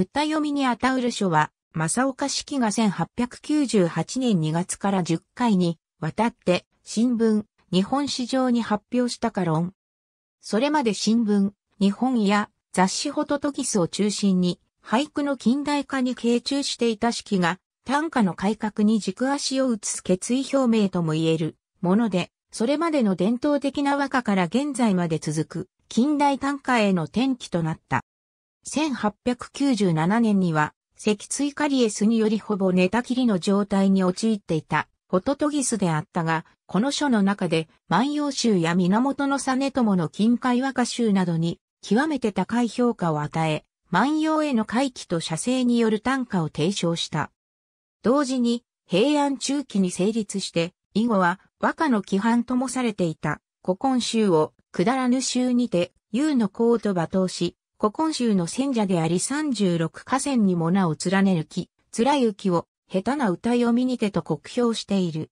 歌読みにあたうる書は、正岡式が1898年2月から10回にわたって新聞、日本史上に発表したか論。それまで新聞、日本や雑誌ホトトギスを中心に俳句の近代化に傾注していた式が短歌の改革に軸足を移す決意表明とも言えるもので、それまでの伝統的な和歌から現在まで続く近代短歌への転機となった。1897年には、脊椎カリエスによりほぼ寝たきりの状態に陥っていた、ホトトギスであったが、この書の中で、万葉集や源の実朝の近海和歌集などに、極めて高い評価を与え、万葉への回帰と写生による短歌を提唱した。同時に、平安中期に成立して、以後は和歌の規範ともされていた古今集をくだらぬ集にて、優の功と罵倒し、古今集の選者であり36河川にも名を連ねる木、貫雪を下手な歌読みにてと酷評している。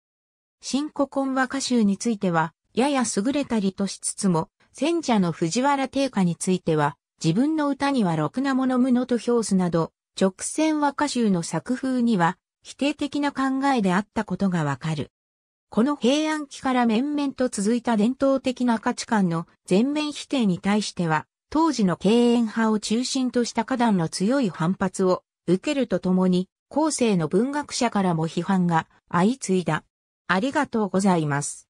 新古今和歌集については、やや優れたりとしつつも、戦者の藤原定家については、自分の歌にはろくなもの無のと評すなど、直線和歌集の作風には、否定的な考えであったことがわかる。この平安期から面々と続いた伝統的な価値観の全面否定に対しては、当時の敬遠派を中心とした花壇の強い反発を受けるとともに、後世の文学者からも批判が相次いだ。ありがとうございます。